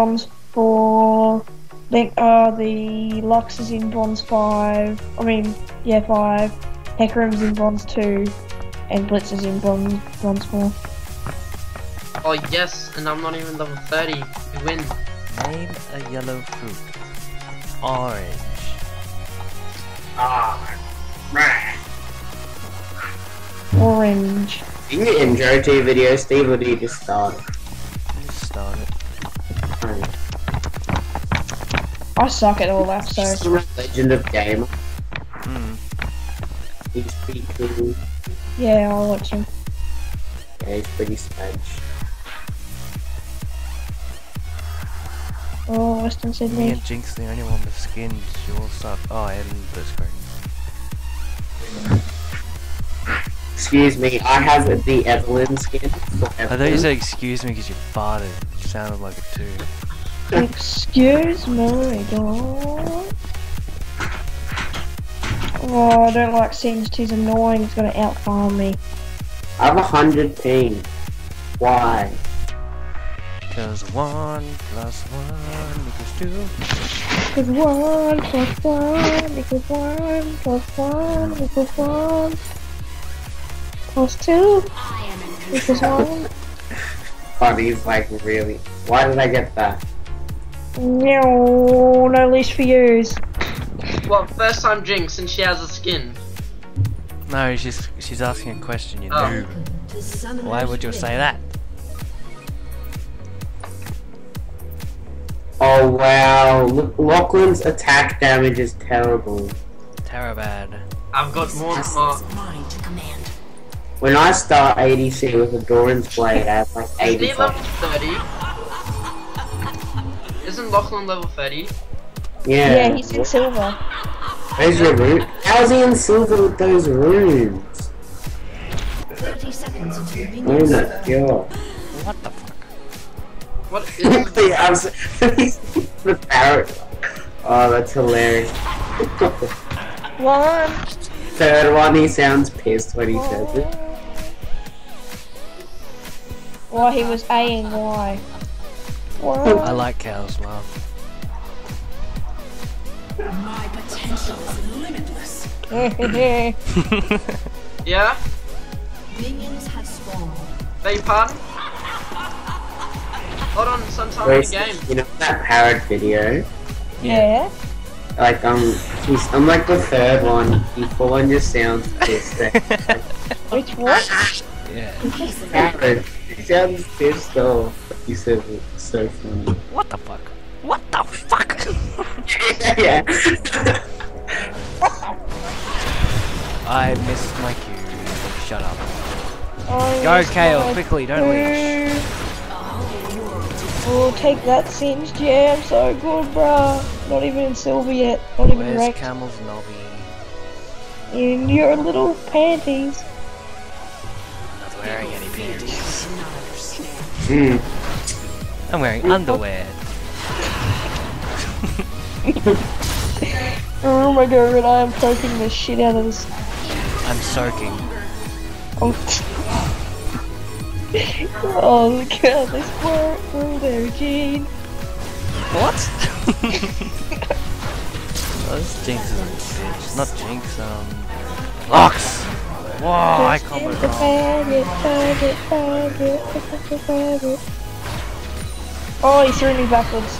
bronze four. Then uh, the Lux is in bronze five. I mean, yeah, five. Hecarim's in bronze two, and Blitz is in bronze bronze four. Oh yes, and I'm not even level 30. We win. Name a yellow fruit. Orange. Ah, right. Orange. You can get intro to your video, Steve, or do you just start? You start it. Alright. I suck at all that, so Legend of Gamer. Hmm. He's pretty cool. yeah, I'll watch him. Yeah, he's pretty sponge. Oh, Western Me Sydney. and Jinx the only one with skins. You all suck. Oh, and Blitzcrank. Excuse me, I have the Evelynn skin. for I thought you said excuse me because you farted. You sounded like it too. Excuse me, dog. Oh, I don't like Singe. He's annoying. He's gonna outfarm me. I have a hundred ping. Why? Because one plus one equals two. Cause one plus one equals one plus one equals one plus two equals one. Buddy's like really. Why did I get that? No, no leash for yous. Well, first time Jinx and she has a skin. No, she's she's asking a question. You Oh. noob. Why would you say that? Oh wow, look, Lachlan's attack damage is terrible. Terabad. I've got more. more Mine to command. When I start ADC with a Doran's blade, I have like 80 level 30? Isn't Lachlan level 30? Yeah. Yeah, he's in silver. Where's your rune? How's he in silver with those runes? 30 seconds until Oh minions. What the fuck? What is the, I was, the parrot. Oh, that's hilarious. One. Third one, he sounds pissed when he says it. Why he was A and Y. I What? like Cow's laugh. My potential is limitless. Yeah? Minions have spawned. Beg your pardon? Hold on, sometime in the game. You know that parrot video? yeah. Like, um, he's, I'm like the third one. He full on just sounds pissed. Which one? yeah. parrot. He sounds pissed off. He said it's so funny. What the fuck? What the fuck? yeah. I missed my cue. Shut up. Oh, Go, Kale, quickly, don't leash. Oh, take that singed jam, so good, bruh. Not even in silver yet. Not even Where's wrecked. Camel's knobby? In your little panties. Not wearing any panties. Hmm. I'm wearing underwear. Oh my god, I am poking the shit out of this. I'm soaking. Oh, oh look at this purple there, Gene. What? oh, this Jinx is a bitch. Not Jinx, um... Lux! Whoa, I Just comboed the wrong. faggot, faggot, faggot, faggot, faggot. Oh, he threw me backwards.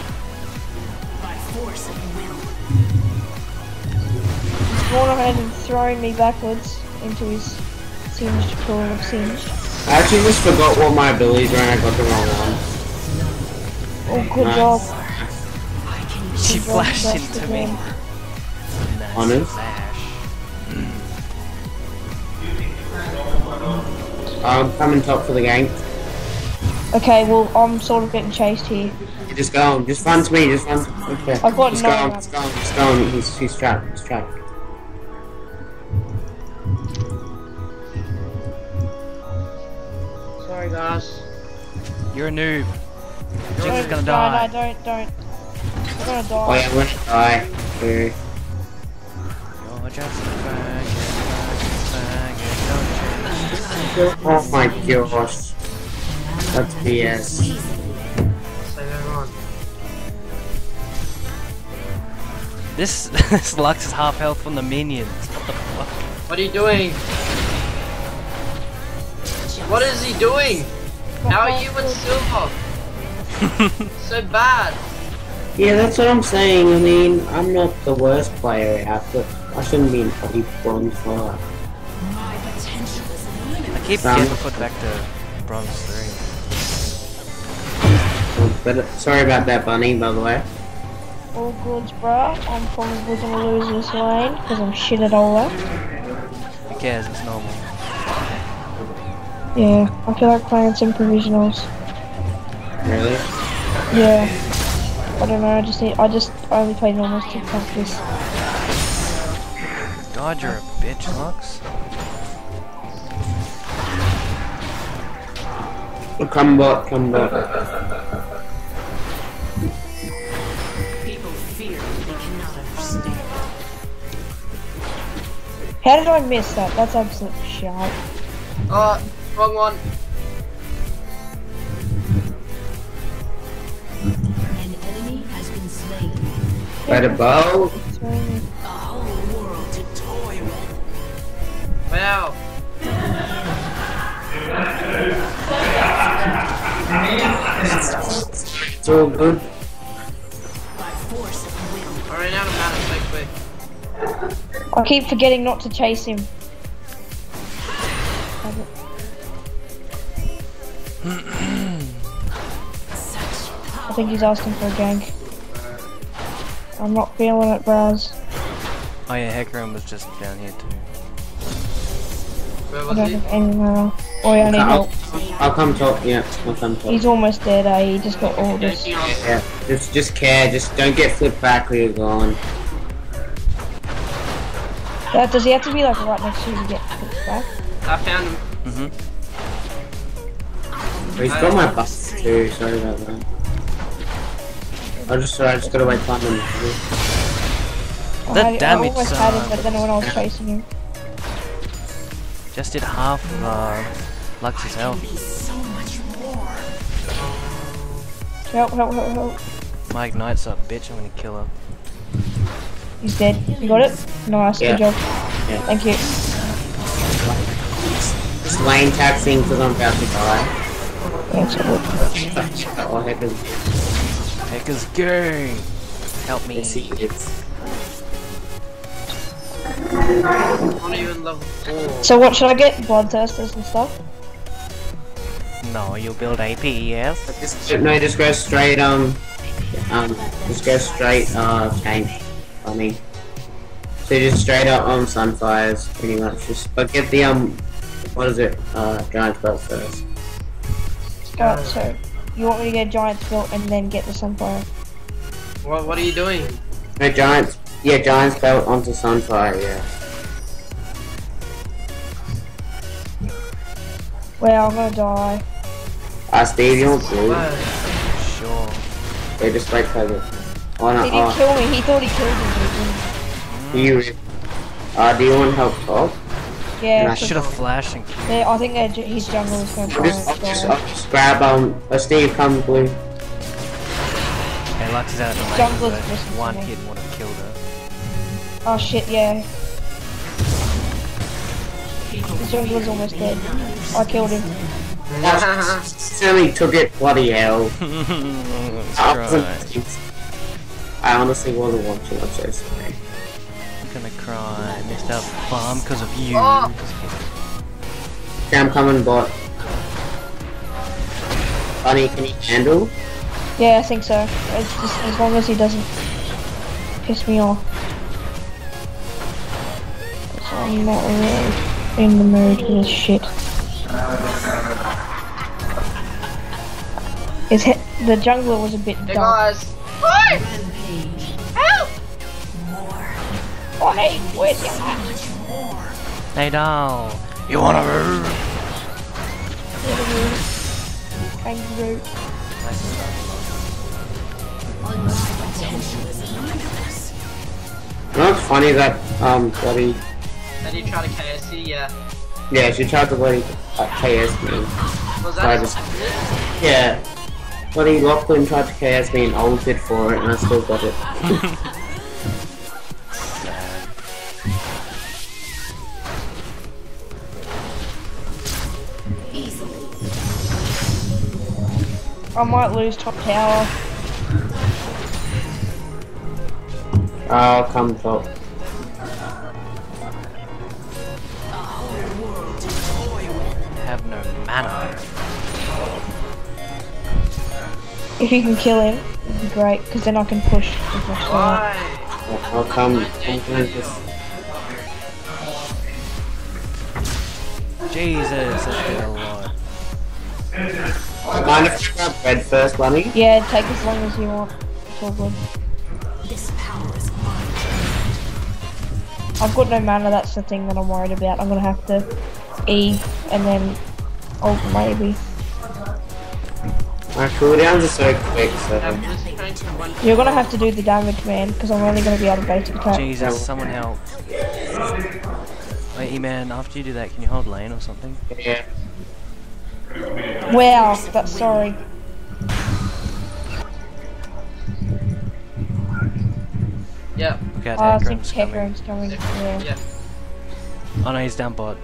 By force of will. He's gone ahead and thrown me backwards into his singed pool of singed. I actually just forgot what my abilities were and I got the wrong one. Oh, good Nice. job. She Good flashed that's into me. game. Nice Honest? I'm coming top for the gank. Okay, well, I'm sort of getting chased here. You just go on. Just run to me. Just run. To, okay. I've got just no go on. run. Just go on. Just go on. He's, he's trapped. He's trapped. Sorry, guys. You're a noob. Jinx is gonna no, die. no, don't, don't. I'm gonna die. Oh yeah, I'm gonna die. Okay. You're just a faggot, Oh my gosh. That's BS. This this Lux is half health from the minions. What the fuck? What are you doing? What is he doing? How are you with silver? so bad. Yeah, that's what I'm saying. I mean, I'm not the worst player out there. I shouldn't be in bloody bronze fire keep Sam. getting put back to bronze three. But uh, sorry about that, Bunny. By the way. All goods, bro. I'm probably gonna lose this lane because I'm shit at all that. Who cares? It's normal. Yeah, I feel like playing some provisionals. Really? Yeah. I don't know, I just need, I just I only played normals to practice. God, you're a bitch, Lux. Come bot, come back. People fear they cannot understand. How did I miss that? That's absolute shit. Oh, wrong one. An enemy has been slain. By the bow. A whole world to toy with. Wow. It's all good. By force of will. I ran out of mana so quick. I keep forgetting not to chase him. I think he's asking for a gank. I'm not feeling it, Braz. Oh yeah, Hecarim was just down here too. Where I was don't he? have any mana. Oh yeah, I need I'll, help. I'll come top. Yeah, I'll come top. He's almost dead, eh? He just got orders. Anything else? Yeah, just just care. Just don't get flipped back where you're going. That, does he have to be like right next to you to get picked back? I found him. Mm-hmm. Oh, he's got my bus too. Sorry about that. I just sorry. I just gotta wait for him. I, That had, damage, I almost had him, uh, but then when I was chasing him. Just did half of uh, Lux's health. Be so much more. Help, help, help, help. My ignite's up, bitch. I'm gonna kill her. He's dead. You got it? Nice, Yeah. good job. Yeah. Thank you. Just lane taxing because I'm about to die. Thanks, I would. Oh heck is Hecker's gay. Help me. yes, he is. I'm not even level 4. So what should I get? Bloodthirsters and stuff? No, you build AP, yes. Just no, just go straight. Um, um, just go straight. Uh, tank. I mean, so just straight up um sunfires, pretty much. Just but get the um, what is it? Uh, giant belt first. Alright, so you want me to get a giant belt and then get the sunfire? What, what are you doing? No giants. Yeah, giant's belt onto sunfire. Yeah. Well, I'm gonna die. Uh, Steve, you want blue? Where? Sure. They just wait for it. Oh no. He didn't kill me. He thought he killed me. he do you? Uh, do you want help top? Yeah, Nah, I should have flashed and killed. they- I think they're ju- his jungle is gonna I'll try just, I'll just. I'll just grab um. Uh, Steve, come blue. Hey, Lux is out of the lane, Jungle's but just one coming. hit would have killed her. Oh shit, yeah. The jungler's almost dead. I killed him. Certainly took it. Bloody hell. Let's I try. wasn't- I honestly wasn't watching. I'm so sorry. I'm gonna cry. I Missed out the farm because of you. Oh. Okay, I'm coming, bot. Bunny, can you handle? Yeah, I think so. It's just as long as he doesn't piss me off. 'Cause I'm not really in the mood for this shit. The jungler was a bit Hey dumb. guys. Rampage. Help! Oh hey, where's your hat? Hey, doll. You wanna move? Kangaroo. Nice stuff. My potential is limitless. You know what's funny that um bloody Did you try to KSC? Yeah. yeah she tried to bloody uh, KS me. Was I that just- Yeah. Bloody Lachlan tried to KS me and ulted for it and I still got it. I might lose top tower. I'll come top. If you can kill him, it'd be great, because then I can push. the first tower. Why? I'll come. I'm gonna. Jesus, that's been a lot. Mind if I grab red first, Bunny? Yeah, take as long as you want. It's all good. This power is mine. I've got no mana, that's the thing that I'm worried about. I'm gonna have to E and then ult maybe. My cooldowns are so quick, so. I'm just trying to run. You're gonna have to do the damage, man, because I'm only gonna be able to basic attack. Jesus, someone help. Wait, E-Man, after you do that, can you hold lane or something? Yeah. Wow, that's sorry. Yep. Look out, Oh, I think Hecarim's coming. Hecarim's coming. Yeah. Yep. Oh no, he's down bot.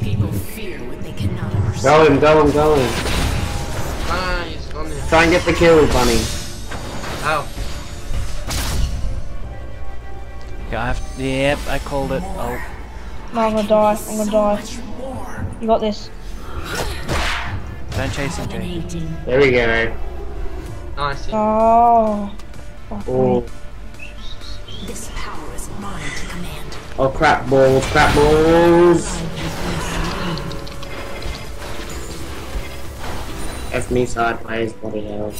People fear what they cannot understand. Go him, go him, go him. He's gone there. Try and get the kill, Bunny. Ow. Yeah, I have. Yep, I called it. Oh, No, I'm gonna die. I'm gonna die. You got this. don't chase him, Jay. There we go. Nice. Oh. Oh. This power is mine to command. oh crap balls, crap balls. F me sideways, bloody hell.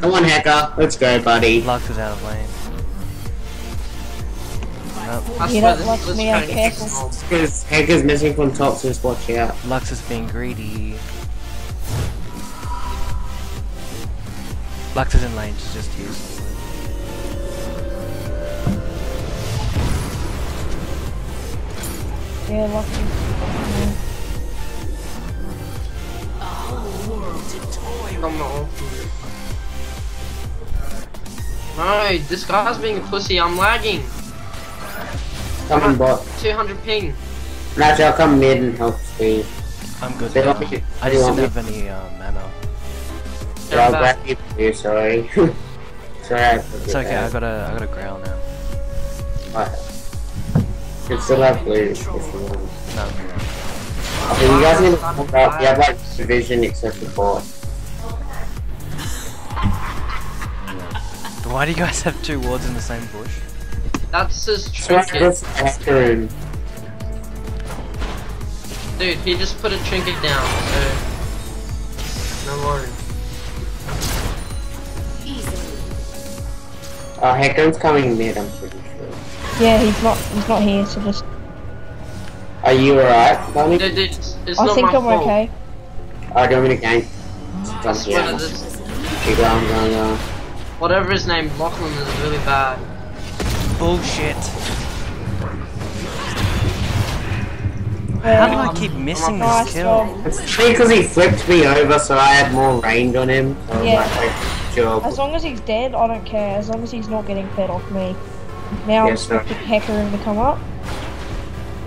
Come on, hacker. Let's go, buddy. Lux is out of lane. Nope, I You swear don't this like was me, I'm trying to get careful. small. Because hacker's missing from top, so just watch out. Lux is being greedy. Lux is in lane, she's just used. Yeah, lucky. Come on. No, this guy's being a pussy. I'm lagging. Come on, bot. 200 ping. Ratchet, I'll come mid and help Steve. I'm good They now. want me I they just want didn't have any uh, mana. Yeah, I'll back. grab you too, sorry. sorry, I It's okay, I that. got a, I got a growl now. Alright. You can still have blue if you want. No, Okay, you guys need to talk out. You have like division except for bot. Why do you guys have two wards in the same bush? That's his So that's trinket. Dude, he just put a trinket down, so... No worry. Uh, Hector's coming mid, I'm pretty sure. Yeah, he's not. He's not here. So just. Are you alright, Bunny? Dude, dude, it's, it's I not think my I'm fault. okay. Do you want me to gank? I Jump swear to Keep going, going, going. whatever his name, Lachlan is really bad. Bullshit. How do I keep missing nice this kill? job. It's because he flipped me over, so I had more range on him. So Yeah. I'm like, like. As long as he's dead, I don't care. As long as he's not getting fed off me. Now I'm Yes, sir. expecting Hecarim to come up.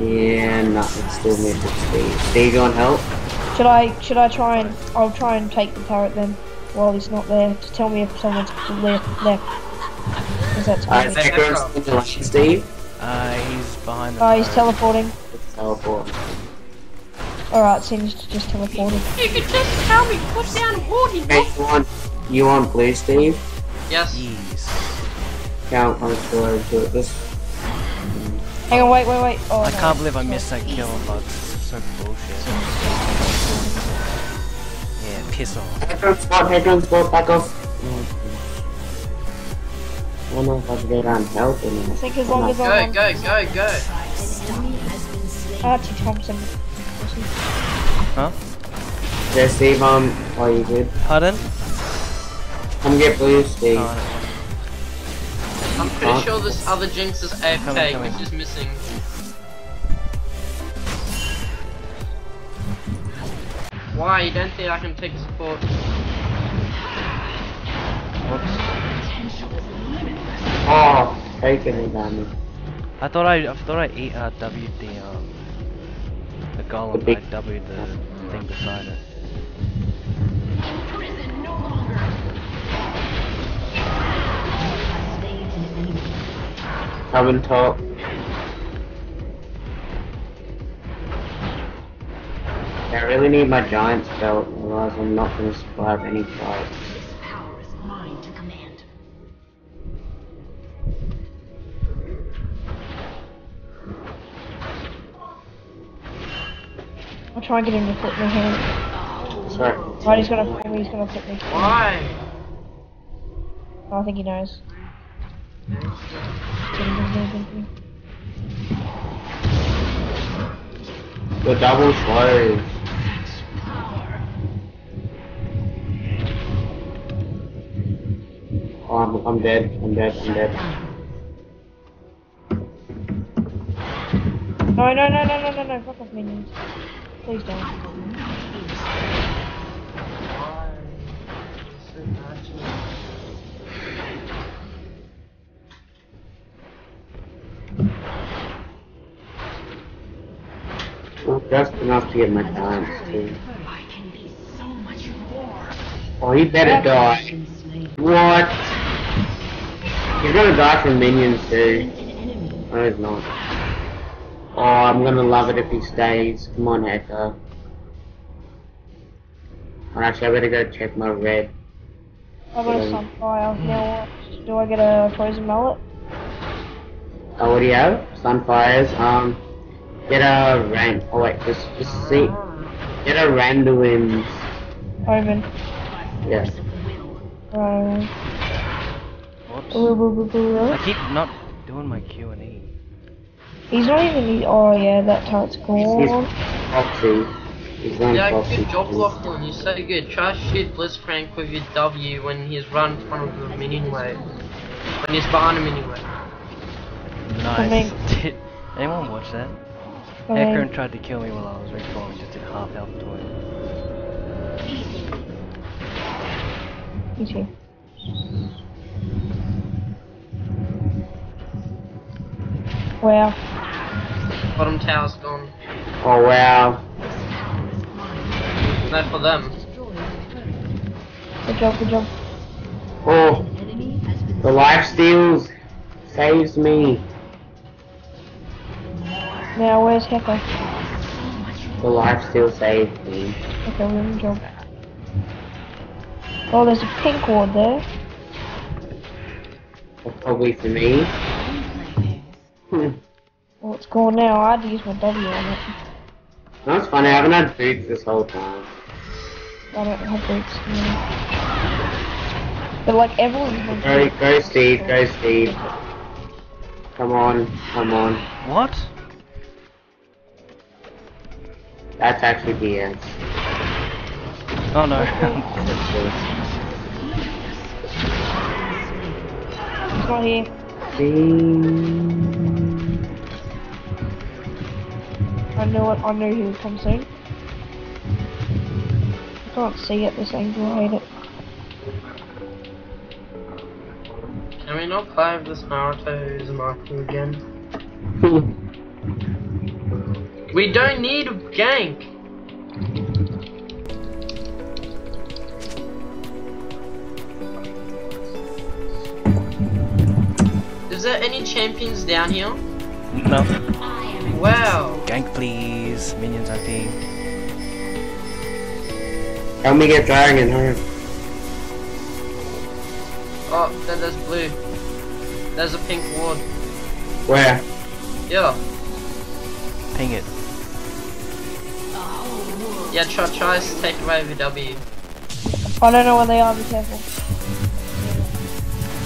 Yeah, no, it's still mid with Steve. Steve, you want help? Should I? Should I try and? I'll try and take the turret then. While he's not there, to tell me if someone's left. left. Because that's Alright, me. Hector's in the Steve. Uh, he's behind the Oh, he's teleporting. Let's teleport. Alright, seems to just teleported. You could just tell me, put down Wardy, Hey, you want, you want blue, Steve? Yes. Yes. Count, I'm sure I'll do it this. Hang on, wait, wait, wait. Oh, I no. can't believe I missed that kill on Lux. So bullshit. Yeah, piss off. Headroom spot, headroom spot, back off. I don't know if I should go down and or I not. think as long as Go, I'm on go, go, go. Archie Thompson. Yeah, Steve, um, are you good? Pardon? Come get blue, Steve. Oh, I don't want I'm pretty sure this other Jinx is AFK, which is missing. Why? You don't think I can take support? Oh, taking it damage. I thought I, I thought I eat, uh, W'd the, um, the golem, The big- I W'd the thing beside it. Coming top. I really need my giant's belt, otherwise I'm not gonna survive any fight. This power is mine to command. I'll try and get him to flip me hand. Sorry. Right, he's gonna flip me, he's gonna flip me. Why? I think he knows. The double slow. Oh, I'm, I'm dead. I'm dead. I'm dead. No, no, no, no, no, no, no, fuck off minions. Please don't. Why? So natural. Well, just enough to get my giants too. I can be so much more. Oh, he better die. What? He's gonna die from minions too. No, he's not. Oh, I'm gonna love it if he stays. Come on, Hacker. Actually, I better go check my red. I got a sunfire. Now what? Do I get a frozen mallet? Oh, what do you have? Sunfires. Um, get a rank. Oh wait, just just see. Get a Randuin's. Omen. Yes. Right. Whoops. I keep not doing my Q and E. He's not even. Oh yeah, that turret's He's gone. Foxy. He's going Yeah, Foxy. good job, Lachlan. You're so good. Try to shoot Blitzcrank with your W when he's run in front of the minion wave. When he's behind a minion wave. Nice. Did anyone watch that? I mean, Ekron tried to kill me while I was recalling, just did half health to him. me too. Wow. Bottom tower's gone. Oh wow. No, for them. Good job, good job. Oh, the life steals saves me. Now where's Hecker? The life still saved me. Okay, we're in job. Oh, there's a pink ward there. Well, probably for me. Hmm. Well, it's gone now. I had to use my W on it. That's funny. I haven't had boots this whole time. I don't have boots. No. But like everyone's Go, go, Steve. Go, Steve. Come on, come on. What? That's actually BS. Oh no. It's not here. I know it. I know he will come soon. I can't see at this angle. I hate it. Can we not play with this Naruto Uzumaki again? We don't need a gank! Is there any champions down here? no. Wow! Gank please. Minions are team. Help me get dragon, hurry. Oh, then there's blue. There's a pink ward. Where? Yeah. Ping it. Yeah, try, try to take away VW. I don't know where they are. Be careful.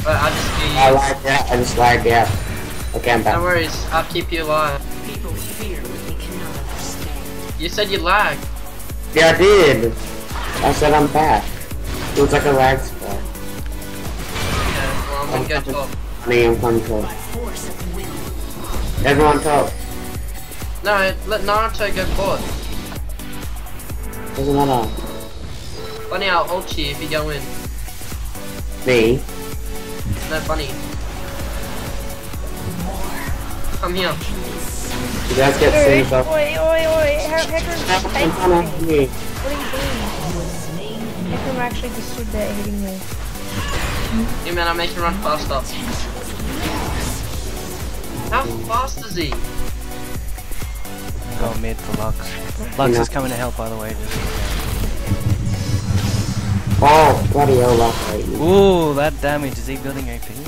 But I just I do you. lagged out. I just lagged out. Okay, I'm back. No worries, I'll keep you alive. People fear what they cannot understand. You said you lag. Yeah, I did. I said I'm back. It was like a lag spot. Okay, well I'm gonna go top. Honey, I'm coming top. Force of will. Everyone top. No, let Naruto go bot. Doesn't matter. Funny, I'll ult you if you go in. Me. No funny. Come here. You guys get Oi, singed up. oi, oi, oi! He- Hector's just I'm taking coming me. here. What are you doing? Hecker actually just stood there hitting me. Hey man, I'll make you run faster. How fast is he? Go mid for Lux. Lux is coming to help, by the way. Just... Oh, bloody hell, that's right. Ooh, that damage. Is he building AP? No.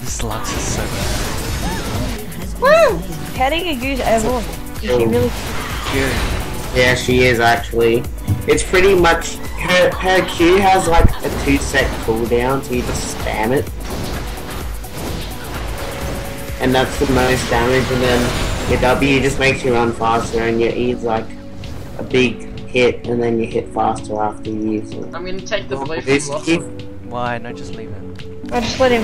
This Lux is so bad. Woo! How do you use Evelynn? Is she oh. really? Good. Yeah, she is actually. It's pretty much her her Q has like a two sec cooldown, so you just spam it, and that's the most damage. And then your W just makes you run faster, and your E's like a big hit, and then you hit faster after you use it. I'm gonna take the blue This from Q- Lachlan. Why? No, just leave it. I just let him.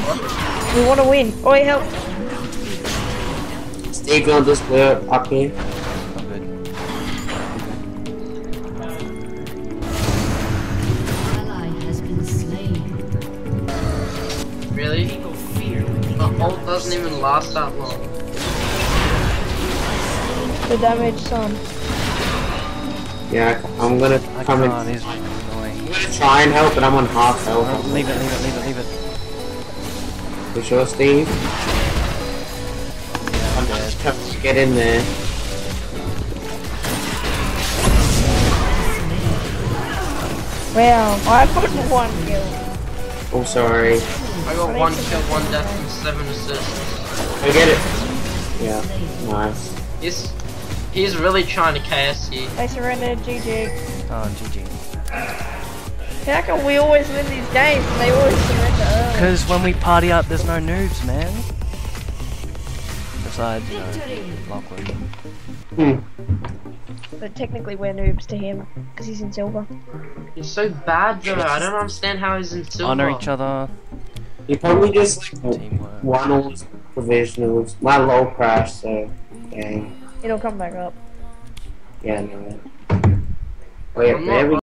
We want to win. Oh, help! Steve, you want this blue up here? Cannot. ult doesn't even last that long. The damage, son. Yeah, I'm gonna I come in. can't. I'm He's annoying. gonna try and help, but I'm on half Oh, health. leave it. Leave it. Leave it. Leave it. For sure, Steve. Yeah, I'm I'm just trying to get in there. Wow, I put one kill. Oh, sorry. I got one kill, one death, and seven assists. I get it. Yeah, nice. He's he's really trying to KS you. They surrendered. GG. Oh, GG. How come we always win these games and they always surrender early? Because when we party up, there's no noobs, man. Besides, you know, Lachlan. Hmm. But technically, we're noobs to him because he's in silver. He's so bad though. I don't understand how he's in silver. Honor each other. You probably just like, Teamwork. won all his provisionals. My low crashed, so yeah, It'll come back up. yeah, no. Oh yeah, I'm there not- we